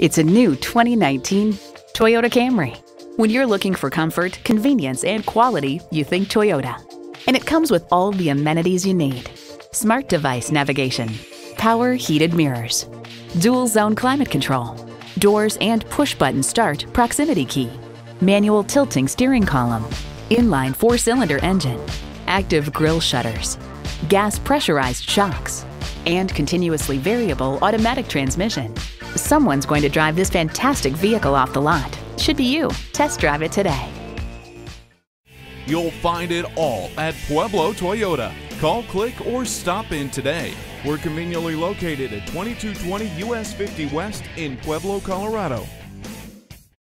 It's a new 2019 Toyota Camry. When you're looking for comfort, convenience, and quality, you think Toyota. And it comes with all the amenities you need. Smart device navigation, power heated mirrors, dual zone climate control, doors and push button start proximity key, manual tilting steering column, inline four cylinder engine, active grille shutters, gas pressurized shocks, and continuously variable automatic transmission. Someone's going to drive this fantastic vehicle off the lot. Should be you. Test drive it today. You'll find it all at Pueblo Toyota. Call, click, or stop in today. We're conveniently located at 2220 US 50 West in Pueblo, Colorado.